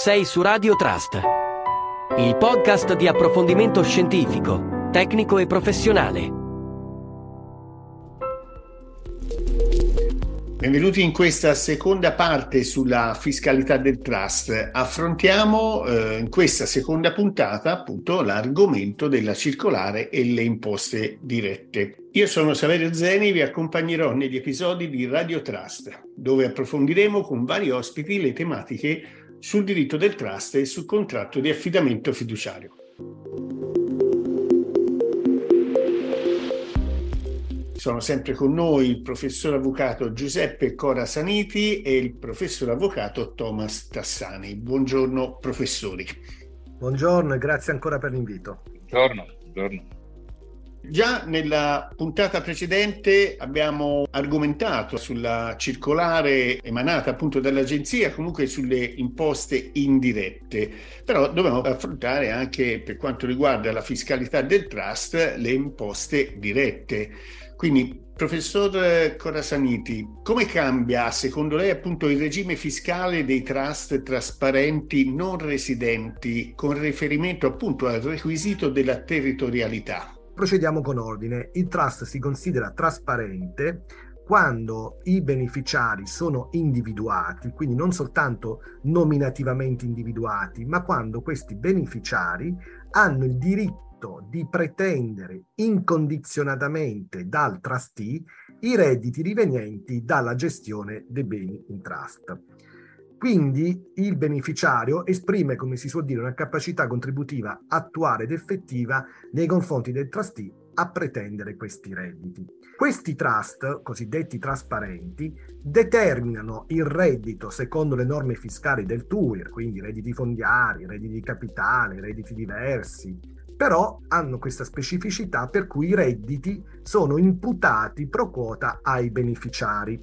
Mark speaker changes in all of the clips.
Speaker 1: Sei su Radio Trust, il podcast di approfondimento scientifico, tecnico e professionale.
Speaker 2: Benvenuti in questa seconda parte sulla fiscalità del trust. Affrontiamo eh, in questa seconda puntata appunto l'argomento della circolare e le imposte dirette. Io sono Saverio Zeni e vi accompagnerò negli episodi di Radio Trust, dove approfondiremo con vari ospiti le tematiche sul diritto del trust e sul contratto di affidamento fiduciario. Sono sempre con noi il professor avvocato Giuseppe Cora Saniti e il professor avvocato Thomas Tassani. Buongiorno professori.
Speaker 3: Buongiorno e grazie ancora per l'invito.
Speaker 4: Buongiorno. buongiorno.
Speaker 2: Già nella puntata precedente abbiamo argomentato sulla circolare emanata appunto dall'agenzia, comunque sulle imposte indirette, però dobbiamo affrontare anche per quanto riguarda la fiscalità del trust le imposte dirette. Quindi, professor Corasaniti, come cambia secondo lei appunto il regime fiscale dei trust trasparenti non residenti con riferimento appunto al requisito della territorialità?
Speaker 3: Procediamo con ordine. Il trust si considera trasparente quando i beneficiari sono individuati, quindi non soltanto nominativamente individuati, ma quando questi beneficiari hanno il diritto di pretendere incondizionatamente dal trustee i redditi rivenienti dalla gestione dei beni in trust. Quindi il beneficiario esprime, come si suol dire, una capacità contributiva attuale ed effettiva nei confronti del trustee a pretendere questi redditi. Questi trust, cosiddetti trasparenti, determinano il reddito secondo le norme fiscali del TUIR, quindi redditi fondiari, redditi di capitale, redditi diversi, però hanno questa specificità per cui i redditi sono imputati pro quota ai beneficiari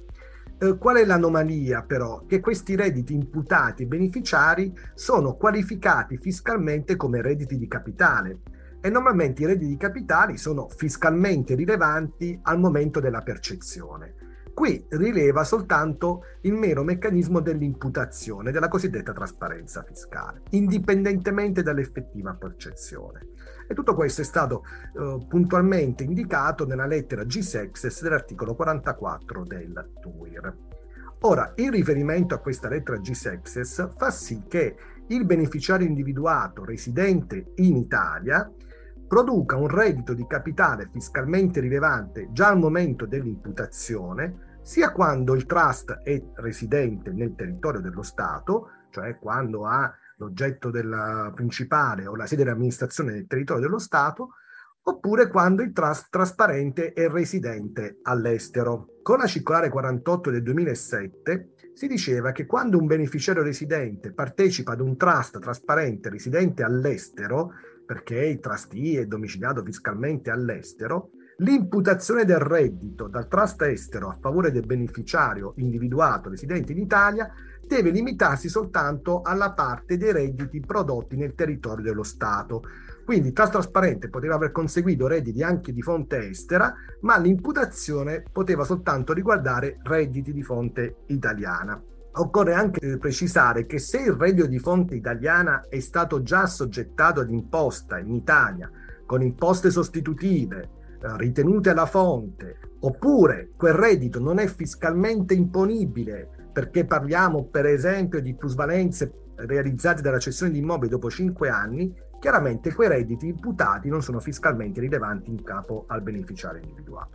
Speaker 3: eh, qual è l'anomalia però? Che questi redditi imputati beneficiari sono qualificati fiscalmente come redditi di capitale e normalmente i redditi di capitale sono fiscalmente rilevanti al momento della percezione. Qui rileva soltanto il mero meccanismo dell'imputazione, della cosiddetta trasparenza fiscale, indipendentemente dall'effettiva percezione. E tutto questo è stato eh, puntualmente indicato nella lettera G-Sexes dell'articolo 44 del TUIR. Ora, il riferimento a questa lettera G-Sexes fa sì che il beneficiario individuato residente in Italia produca un reddito di capitale fiscalmente rilevante già al momento dell'imputazione, sia quando il trust è residente nel territorio dello Stato, cioè quando ha l'oggetto della principale o la sede dell'amministrazione del territorio dello Stato, oppure quando il trust trasparente è residente all'estero. Con la circolare 48 del 2007 si diceva che quando un beneficiario residente partecipa ad un trust trasparente residente all'estero, perché il trustee è domiciliato fiscalmente all'estero, l'imputazione del reddito dal trust estero a favore del beneficiario individuato residente in Italia deve limitarsi soltanto alla parte dei redditi prodotti nel territorio dello Stato. Quindi Trust Trasparente poteva aver conseguito redditi anche di fonte estera, ma l'imputazione poteva soltanto riguardare redditi di fonte italiana. Occorre anche precisare che se il reddito di fonte italiana è stato già assoggettato ad imposta in Italia con imposte sostitutive eh, ritenute alla fonte, oppure quel reddito non è fiscalmente imponibile perché parliamo per esempio di plusvalenze realizzate dalla cessione di immobili dopo 5 anni, chiaramente quei redditi imputati non sono fiscalmente rilevanti in capo al beneficiario individuale.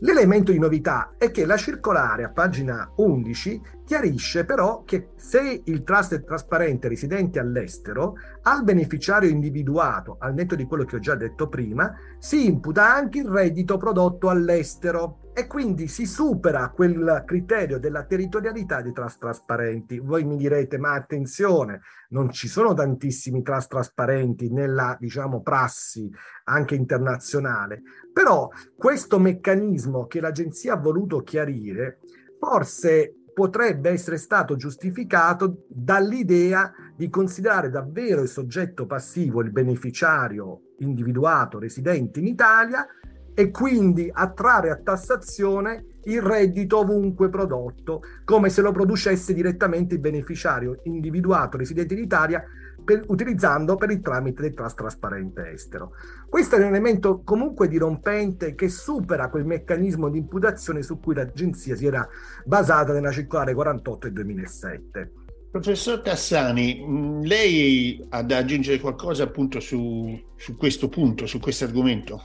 Speaker 3: L'elemento di novità è che la circolare a pagina 11 chiarisce però che se il trust è trasparente residente all'estero, al beneficiario individuato, al netto di quello che ho già detto prima, si imputa anche il reddito prodotto all'estero e quindi si supera quel criterio della territorialità di trust trasparenti. Voi mi direte, ma attenzione, non ci sono tantissimi trust trasparenti nella, diciamo, prassi anche internazionale, però questo meccanismo che l'agenzia ha voluto chiarire forse potrebbe essere stato giustificato dall'idea di considerare davvero il soggetto passivo, il beneficiario individuato residente in Italia, e quindi attrarre a tassazione il reddito ovunque prodotto, come se lo producesse direttamente il beneficiario individuato residente in Italia per, utilizzando per il tramite del trust trasparente estero. Questo è un elemento comunque dirompente che supera quel meccanismo di imputazione su cui l'agenzia si era basata nella circolare 48 del 2007.
Speaker 2: Professor Tassani, mm, lei ha da aggiungere qualcosa appunto su, su questo punto, su questo argomento?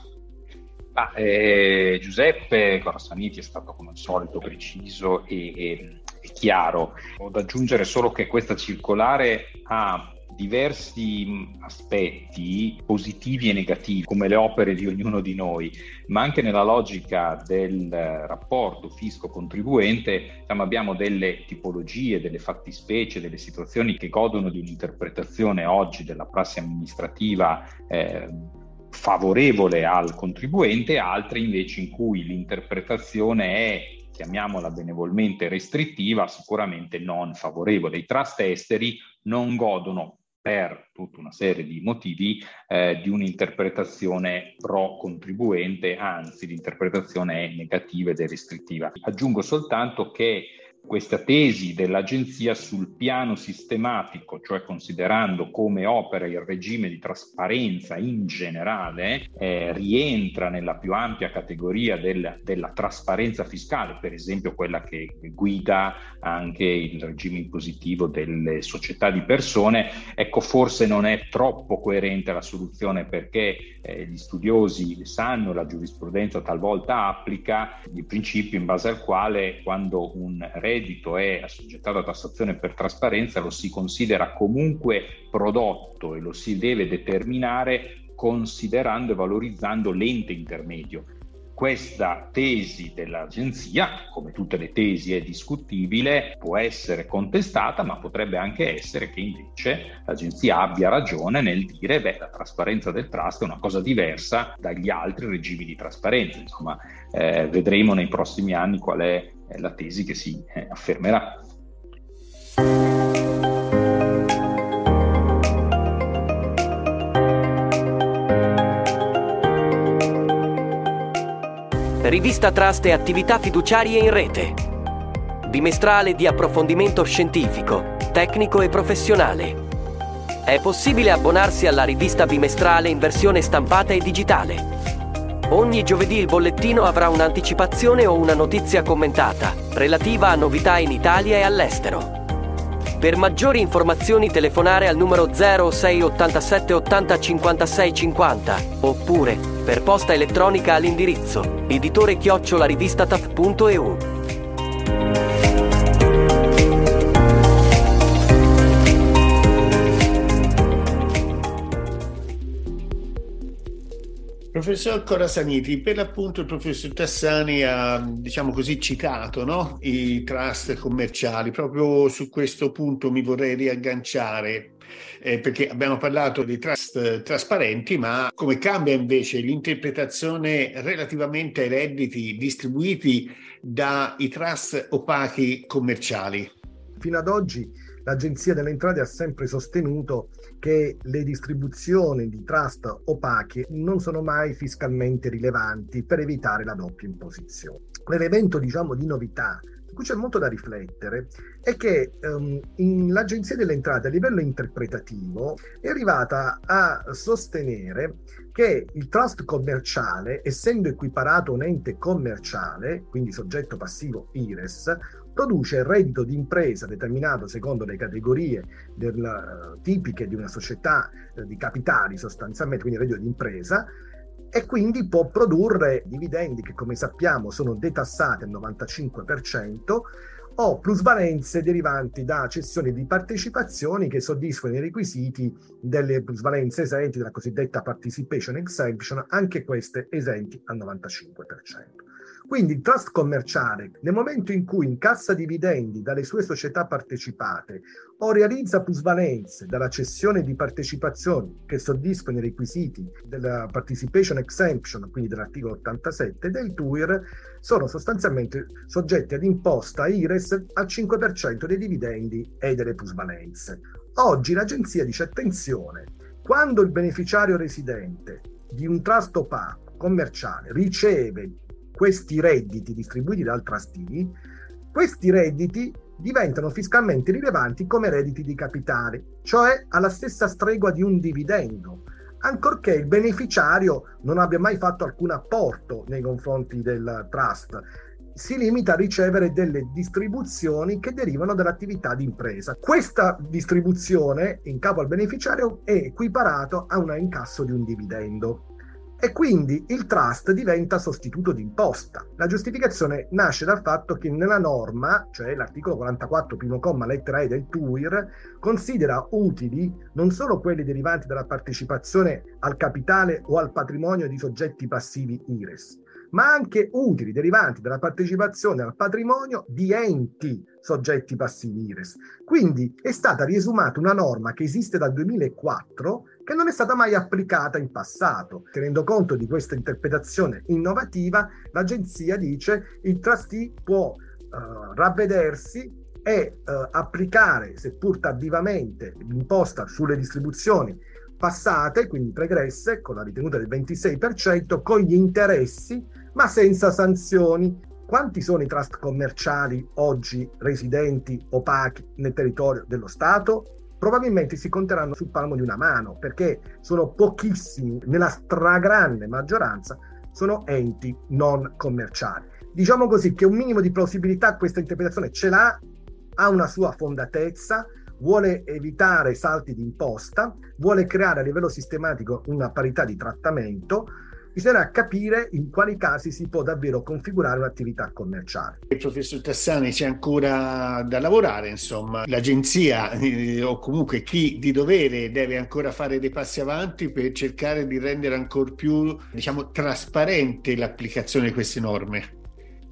Speaker 4: Ah, eh, Giuseppe Corsaniti è stato come al solito preciso e, e, e chiaro. Ho da aggiungere solo che questa circolare ha diversi aspetti positivi e negativi, come le opere di ognuno di noi, ma anche nella logica del rapporto fisco-contribuente diciamo, abbiamo delle tipologie, delle fattispecie, delle situazioni che godono di un'interpretazione oggi della prassi amministrativa eh, favorevole al contribuente, altre invece in cui l'interpretazione è chiamiamola benevolmente restrittiva, sicuramente non favorevole. I trust esteri non godono per tutta una serie di motivi eh, di un'interpretazione pro contribuente, anzi l'interpretazione è negativa ed è restrittiva. Aggiungo soltanto che questa tesi dell'agenzia sul piano sistematico, cioè considerando come opera il regime di trasparenza in generale, eh, rientra nella più ampia categoria del, della trasparenza fiscale, per esempio quella che guida anche il regime impositivo delle società di persone, ecco forse non è troppo coerente la soluzione perché eh, gli studiosi sanno, la giurisprudenza talvolta applica il principio in base al quale quando un re reddito è assoggettato a tassazione per trasparenza lo si considera comunque prodotto e lo si deve determinare considerando e valorizzando l'ente intermedio. Questa tesi dell'agenzia, come tutte le tesi è discutibile, può essere contestata, ma potrebbe anche essere che invece l'agenzia abbia ragione nel dire che la trasparenza del trust è una cosa diversa dagli altri regimi di trasparenza. Insomma, eh, vedremo nei prossimi anni qual è è la tesi che si eh, affermerà.
Speaker 1: Rivista Trust e attività fiduciarie in rete. Bimestrale di approfondimento scientifico, tecnico e professionale. È possibile abbonarsi alla rivista bimestrale in versione stampata e digitale Ogni giovedì il bollettino avrà un'anticipazione o una notizia commentata relativa a novità in Italia e all'estero. Per maggiori informazioni telefonare al numero 0687 80 56 50 oppure per posta elettronica all'indirizzo editore chiocciolarivistataf.eu.
Speaker 2: Professor Corasaniti, per l'appunto il professor Tassani ha, diciamo così, citato no? i trust commerciali. Proprio su questo punto mi vorrei riagganciare, eh, perché abbiamo parlato di trust trasparenti, ma come cambia invece l'interpretazione relativamente ai redditi distribuiti dai trust opachi commerciali?
Speaker 3: Fino ad oggi l'Agenzia delle Entrate ha sempre sostenuto che le distribuzioni di trust opache non sono mai fiscalmente rilevanti per evitare la doppia imposizione. L'elemento, diciamo, di novità su cui c'è molto da riflettere è che um, l'Agenzia delle Entrate a livello interpretativo è arrivata a sostenere che il trust commerciale, essendo equiparato a un ente commerciale, quindi soggetto passivo IRES, produce il reddito di impresa determinato secondo le categorie del, tipiche di una società uh, di capitali sostanzialmente, quindi reddito di impresa, e quindi può produrre dividendi che come sappiamo sono detassati al 95% o plusvalenze derivanti da cessioni di partecipazioni che soddisfano i requisiti delle plusvalenze esenti della cosiddetta participation exemption, anche queste esenti al 95%. Quindi il trust commerciale, nel momento in cui incassa dividendi dalle sue società partecipate o realizza plusvalenze dalla cessione di partecipazioni che soddisfano i requisiti della participation exemption, quindi dell'articolo 87 del TUIR, sono sostanzialmente soggetti ad imposta IRES al 5% dei dividendi e delle plusvalenze. Oggi l'agenzia dice attenzione, quando il beneficiario residente di un trust opaco commerciale riceve questi redditi distribuiti dal trustee, questi redditi diventano fiscalmente rilevanti come redditi di capitale, cioè alla stessa stregua di un dividendo, ancorché il beneficiario non abbia mai fatto alcun apporto nei confronti del trust si limita a ricevere delle distribuzioni che derivano dall'attività di impresa. Questa distribuzione in capo al beneficiario è equiparato a un incasso di un dividendo e quindi il trust diventa sostituto di imposta. La giustificazione nasce dal fatto che nella norma, cioè l'articolo 44, primo comma, lettera E del TUIR, considera utili non solo quelli derivanti dalla partecipazione al capitale o al patrimonio di soggetti passivi IRES, ma anche utili derivanti dalla partecipazione al patrimonio di enti soggetti passivi IRES. Quindi è stata riesumata una norma che esiste dal 2004 che non è stata mai applicata in passato. Tenendo conto di questa interpretazione innovativa, l'agenzia dice il trustee può uh, ravvedersi e uh, applicare, seppur tardivamente, l'imposta sulle distribuzioni passate, quindi pregresse, con la ritenuta del 26%, con gli interessi ma senza sanzioni. Quanti sono i trust commerciali oggi residenti opachi nel territorio dello Stato? Probabilmente si conteranno sul palmo di una mano, perché sono pochissimi, nella stragrande maggioranza sono enti non commerciali. Diciamo così che un minimo di plausibilità questa interpretazione ce l'ha, ha una sua fondatezza, vuole evitare salti di imposta, vuole creare a livello sistematico una parità di trattamento, bisognerà capire in quali casi si può davvero configurare un'attività commerciale.
Speaker 2: Il professor Tassani c'è ancora da lavorare, insomma, l'agenzia eh, o comunque chi di dovere deve ancora fare dei passi avanti per cercare di rendere ancora più, diciamo, trasparente l'applicazione di queste norme.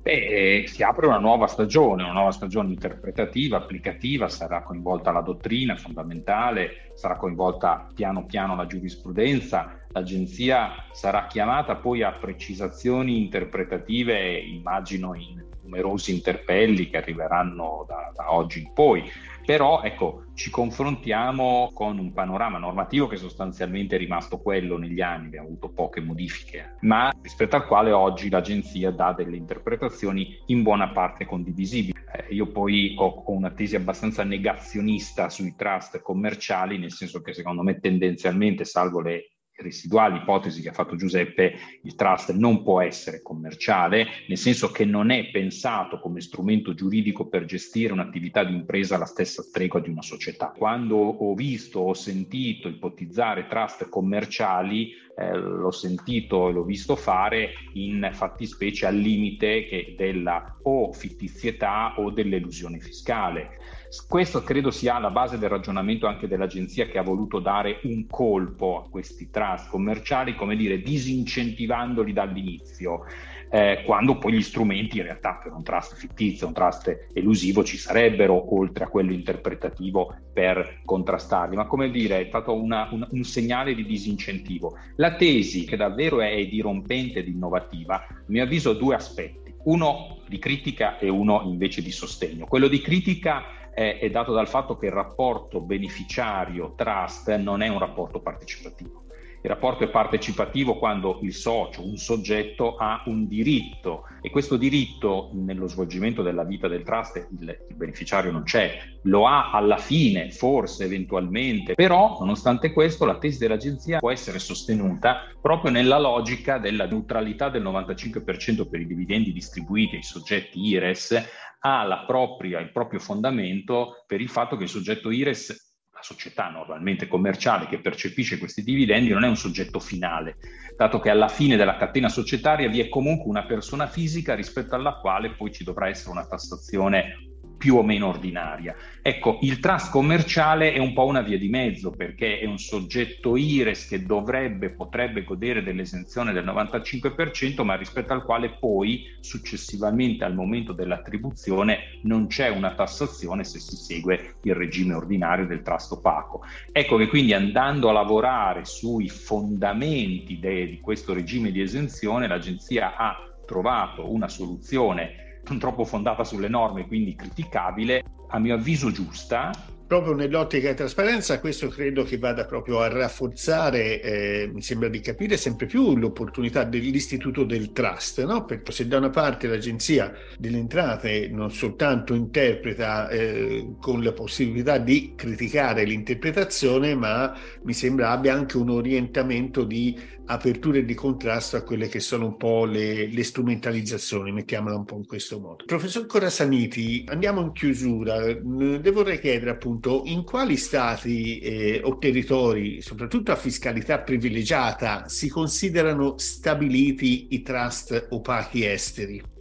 Speaker 4: Beh, si apre una nuova stagione, una nuova stagione interpretativa, applicativa, sarà coinvolta la dottrina fondamentale, sarà coinvolta piano piano la giurisprudenza, l'agenzia sarà chiamata poi a precisazioni interpretative, immagino in numerosi interpelli che arriveranno da, da oggi in poi però ecco, ci confrontiamo con un panorama normativo che sostanzialmente è rimasto quello negli anni, abbiamo avuto poche modifiche, ma rispetto al quale oggi l'agenzia dà delle interpretazioni in buona parte condivisibili. Eh, io poi ho, ho una tesi abbastanza negazionista sui trust commerciali, nel senso che secondo me tendenzialmente, salvo le residuali ipotesi che ha fatto Giuseppe, il trust non può essere commerciale, nel senso che non è pensato come strumento giuridico per gestire un'attività di impresa alla stessa stregua di una società. Quando ho visto, ho sentito ipotizzare trust commerciali, eh, l'ho sentito e l'ho visto fare in fattispecie al limite della o fittizietà o dell'elusione fiscale. Questo credo sia la base del ragionamento anche dell'agenzia che ha voluto dare un colpo a questi trust commerciali, come dire, disincentivandoli dall'inizio. Eh, quando poi gli strumenti in realtà per un trust fittizio, un trust elusivo ci sarebbero oltre a quello interpretativo per contrastarli, ma come dire è stato una, un, un, segnale di disincentivo. La tesi che davvero è dirompente ed innovativa, a mio avviso ha due aspetti, uno di critica e uno invece di sostegno. Quello di critica è, è dato dal fatto che il rapporto beneficiario-trust non è un rapporto partecipativo. Il rapporto è partecipativo quando il socio, un soggetto, ha un diritto. E questo diritto nello svolgimento della vita del trust il, il, beneficiario non c'è, lo ha alla fine, forse, eventualmente, però nonostante questo la tesi dell'agenzia può essere sostenuta proprio nella logica della neutralità del 95% per i dividendi distribuiti ai soggetti IRES ha propria, il proprio fondamento per il fatto che il soggetto IRES la società normalmente commerciale che percepisce questi dividendi non è un soggetto finale, dato che alla fine della catena societaria vi è comunque una persona fisica rispetto alla quale poi ci dovrà essere una tassazione più o meno ordinaria. Ecco, il trust commerciale è un po' una via di mezzo perché è un soggetto IRES che dovrebbe, potrebbe godere dell'esenzione del 95%, ma rispetto al quale poi successivamente al momento dell'attribuzione non c'è una tassazione se si segue il regime ordinario del trust opaco. Ecco che quindi andando a lavorare sui fondamenti de- di questo regime di esenzione, l'agenzia ha trovato una soluzione non troppo fondata sulle norme, quindi criticabile, a mio avviso giusta,
Speaker 2: proprio nell'ottica di trasparenza, questo credo che vada proprio a rafforzare, eh, mi sembra di capire, sempre più l'opportunità dell'istituto del trust, no? perché se da una parte l'Agenzia delle Entrate non soltanto interpreta eh, con la possibilità di criticare l'interpretazione, ma mi sembra abbia anche un orientamento di apertura e di contrasto a quelle che sono un po' le, le strumentalizzazioni, mettiamola un po' in questo modo. Professor Corasaniti, andiamo in chiusura. Le vorrei chiedere appunto in quali stati eh, o territori, soprattutto a fiscalità privilegiata, si considerano stabiliti i trust opachi esteri?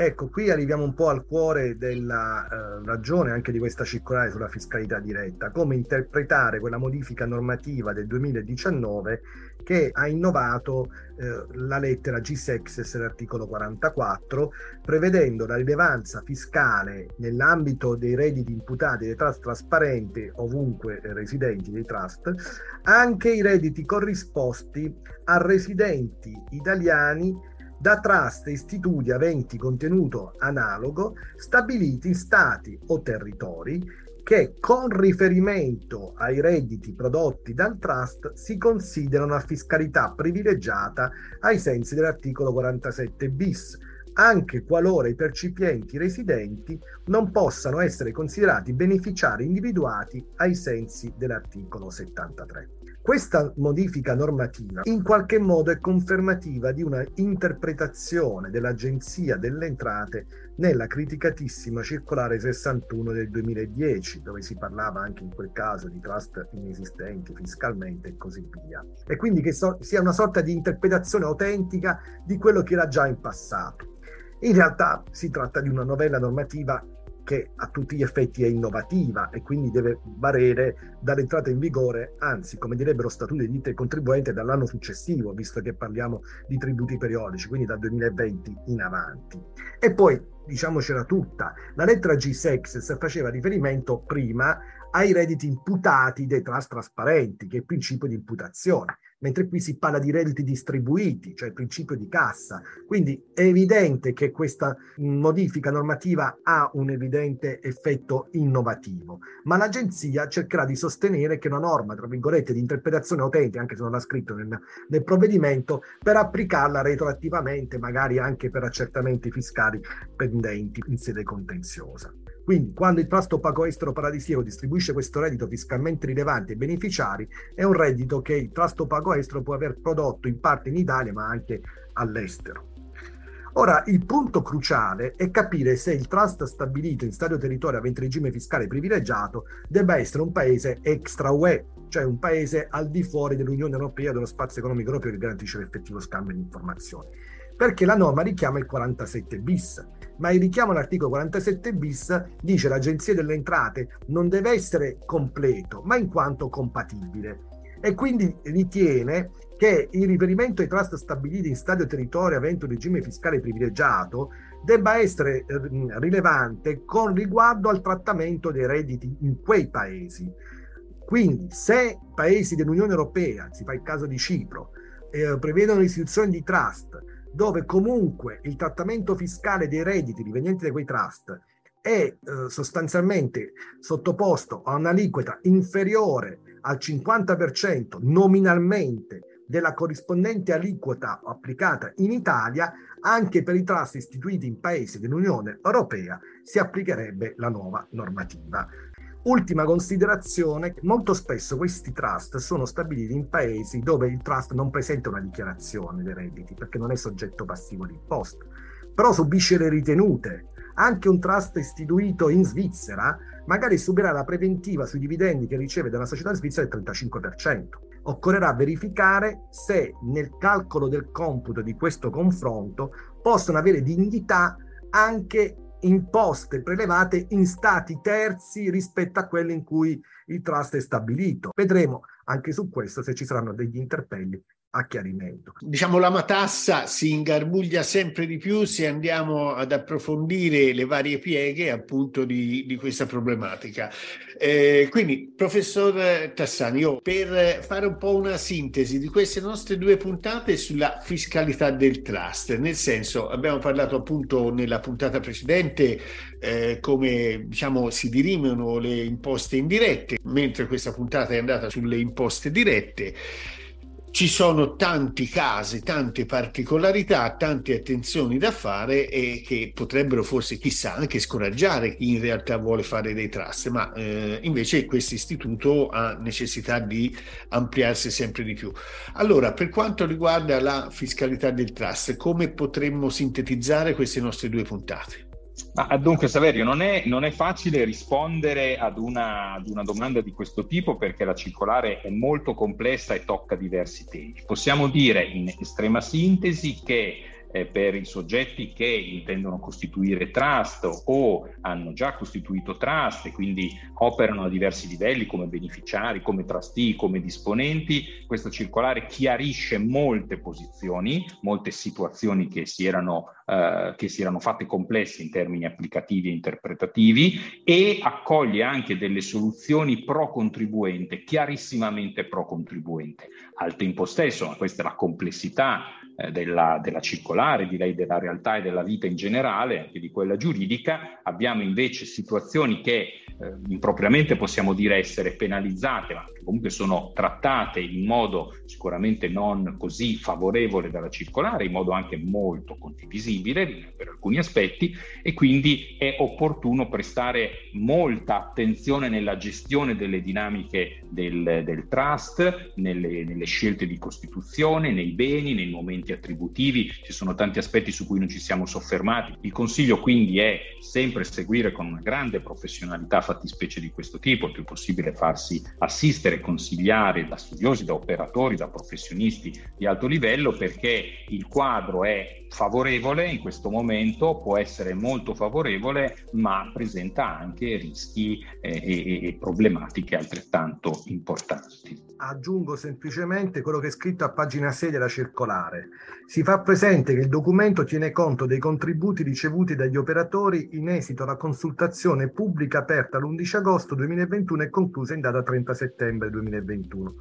Speaker 3: Ecco, qui arriviamo un po' al cuore della eh, ragione anche di questa circolare sulla fiscalità diretta, come interpretare quella modifica normativa del 2019 che ha innovato eh, la lettera G-Sexes dell'articolo 44, prevedendo la rilevanza fiscale nell'ambito dei redditi imputati dei trust trasparenti ovunque residenti dei trust, anche i redditi corrisposti a residenti italiani da trust e istituti aventi contenuto analogo stabiliti in stati o territori che con riferimento ai redditi prodotti dal trust si considerano a fiscalità privilegiata ai sensi dell'articolo 47 bis, anche qualora i percipienti residenti non possano essere considerati beneficiari individuati ai sensi dell'articolo 73. Questa modifica normativa in qualche modo è confermativa di una interpretazione dell'Agenzia delle Entrate nella criticatissima circolare 61 del 2010, dove si parlava anche in quel caso di trust inesistenti fiscalmente e così via. E quindi che so- sia una sorta di interpretazione autentica di quello che era già in passato. In realtà si tratta di una novella normativa che a tutti gli effetti è innovativa e quindi deve valere dall'entrata in vigore, anzi, come direbbero statuti di ditte contribuente, dall'anno successivo, visto che parliamo di tributi periodici, quindi dal 2020 in avanti. E poi, diciamocela tutta, la lettera G-Sex faceva riferimento prima ai redditi imputati dei trust trasparenti, che è il principio di imputazione mentre qui si parla di redditi distribuiti, cioè il principio di cassa. Quindi è evidente che questa modifica normativa ha un evidente effetto innovativo, ma l'agenzia cercherà di sostenere che una norma, tra virgolette, di interpretazione autentica, anche se non l'ha scritto nel, nel provvedimento, per applicarla retroattivamente, magari anche per accertamenti fiscali pendenti in sede contenziosa. Quindi, quando il trust opaco estero paradisiaco distribuisce questo reddito fiscalmente rilevante ai beneficiari, è un reddito che il trust opaco estero può aver prodotto in parte in Italia, ma anche all'estero. Ora, il punto cruciale è capire se il trust stabilito in stadio territorio avente regime fiscale privilegiato debba essere un paese extra UE, cioè un paese al di fuori dell'Unione Europea, dello spazio economico europeo che garantisce l'effettivo scambio di informazioni. Perché la norma richiama il 47 bis ma il richiamo all'articolo 47 bis dice l'Agenzia delle Entrate non deve essere completo, ma in quanto compatibile. E quindi ritiene che il riferimento ai trust stabiliti in stadio territorio avente un regime fiscale privilegiato debba essere eh, rilevante con riguardo al trattamento dei redditi in quei paesi. Quindi se paesi dell'Unione Europea, si fa il caso di Cipro, eh, prevedono l'istituzione di trust dove comunque il trattamento fiscale dei redditi rivenienti da quei trust è eh, sostanzialmente sottoposto a un'aliquota inferiore al 50% nominalmente della corrispondente aliquota applicata in Italia, anche per i trust istituiti in paesi dell'Unione Europea si applicherebbe la nuova normativa. Ultima considerazione, molto spesso questi trust sono stabiliti in paesi dove il trust non presenta una dichiarazione dei redditi perché non è soggetto passivo di imposta, però subisce le ritenute. Anche un trust istituito in Svizzera magari subirà la preventiva sui dividendi che riceve dalla società svizzera del 35%. Occorrerà verificare se nel calcolo del computo di questo confronto possono avere dignità anche imposte prelevate in stati terzi rispetto a quelli in cui il trust è stabilito. Vedremo anche su questo se ci saranno degli interpelli a chiarimento.
Speaker 2: Diciamo la matassa si ingarbuglia sempre di più se andiamo ad approfondire le varie pieghe appunto di, di questa problematica. Eh, quindi, professor Tassani, io per fare un po' una sintesi di queste nostre due puntate sulla fiscalità del trust, nel senso abbiamo parlato appunto nella puntata precedente eh, come diciamo si dirimono le imposte indirette, mentre questa puntata è andata sulle imposte dirette ci sono tanti casi, tante particolarità, tante attenzioni da fare e che potrebbero forse, chissà, anche scoraggiare chi in realtà vuole fare dei trust, ma eh, invece questo istituto ha necessità di ampliarsi sempre di più. Allora, per quanto riguarda la fiscalità del trust, come potremmo sintetizzare queste nostre due puntate?
Speaker 4: Ma dunque Saverio, non è, non è facile rispondere ad una, ad una, domanda di questo tipo perché la circolare è molto complessa e tocca diversi temi. Possiamo dire in estrema sintesi che eh, per i soggetti che intendono costituire trust o hanno già costituito trust e quindi operano a diversi livelli come beneficiari, come trustee, come disponenti. Questa circolare chiarisce molte posizioni, molte situazioni che si erano, eh, che si erano fatte complesse in termini applicativi e interpretativi e accoglie anche delle soluzioni pro contribuente, chiarissimamente pro contribuente. Al tempo stesso, questa è la complessità eh, della, della, circolare, direi della realtà e della vita in generale, anche di quella giuridica. Abbiamo invece situazioni che eh, impropriamente possiamo dire essere penalizzate, ma che comunque sono trattate in modo sicuramente non così favorevole dalla circolare, in modo anche molto condivisibile per alcuni aspetti e quindi è opportuno prestare molta attenzione nella gestione delle dinamiche del, del trust, nelle, nelle scelte di costituzione, nei beni, nei momenti attributivi, ci sono tanti aspetti su cui non ci siamo soffermati. Il consiglio quindi è sempre seguire con una grande professionalità fattispecie di questo tipo, il più possibile farsi assistere, consigliare da studiosi, da operatori, da professionisti di alto livello perché il quadro è favorevole in questo momento, può essere molto favorevole, ma presenta anche rischi eh, e, e problematiche altrettanto importanti.
Speaker 3: Aggiungo semplicemente quello che è scritto a pagina 6 della circolare. Si fa presente che il documento tiene conto dei contributi ricevuti dagli operatori in esito alla consultazione pubblica aperta l'11 agosto 2021 e conclusa in data 30 settembre 2021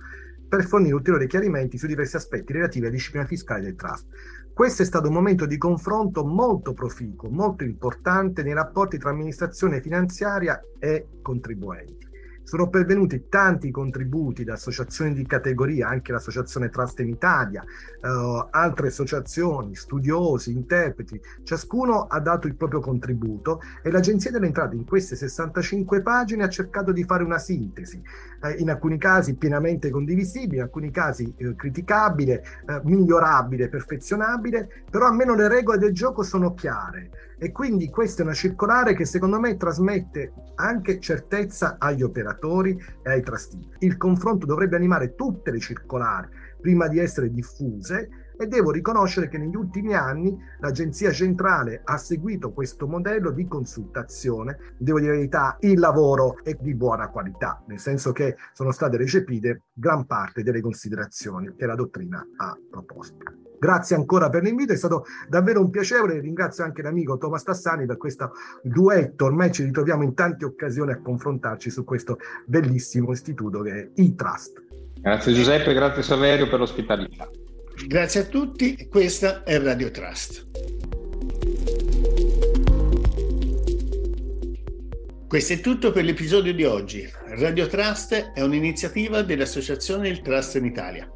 Speaker 3: per fornire ulteriori chiarimenti su diversi aspetti relativi alla disciplina fiscale del trust. Questo è stato un momento di confronto molto proficuo, molto importante nei rapporti tra amministrazione finanziaria e contribuenti. Sono pervenuti tanti contributi da associazioni di categoria, anche l'associazione Trust in Italia, eh, altre associazioni, studiosi, interpreti, ciascuno ha dato il proprio contributo e l'Agenzia delle Entrate in queste 65 pagine ha cercato di fare una sintesi, eh, in alcuni casi pienamente condivisibile, in alcuni casi eh, criticabile, eh, migliorabile, perfezionabile, però almeno le regole del gioco sono chiare e quindi questa è una circolare che secondo me trasmette anche certezza agli operatori e ai trustee. Il confronto dovrebbe animare tutte le circolari prima di essere diffuse e devo riconoscere che negli ultimi anni l'Agenzia Centrale ha seguito questo modello di consultazione, devo dire la verità, il lavoro è di buona qualità, nel senso che sono state recepite gran parte delle considerazioni che la dottrina ha proposto. Grazie ancora per l'invito, è stato davvero un piacere. Ringrazio anche l'amico Thomas Tassani per questo duetto. Ormai ci ritroviamo in tante occasioni a confrontarci su questo bellissimo istituto che è e-Trust.
Speaker 4: Grazie Giuseppe, grazie Saverio per l'ospitalità.
Speaker 2: Grazie a tutti, questa è Radio Trust. Questo è tutto per l'episodio di oggi. Radio Trust è un'iniziativa dell'Associazione Il Trust in Italia.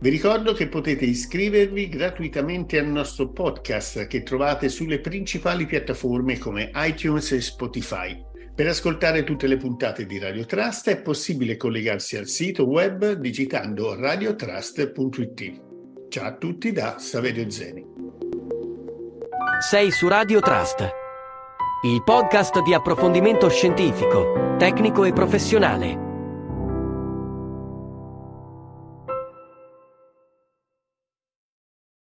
Speaker 2: Vi ricordo che potete iscrivervi gratuitamente al nostro podcast che trovate sulle principali piattaforme come iTunes e Spotify. Per ascoltare tutte le puntate di Radio Trust è possibile collegarsi al sito web digitando radiotrust.it. Ciao a tutti da Saverio Zeni.
Speaker 1: Sei su Radio Trust, il podcast di approfondimento scientifico, tecnico e professionale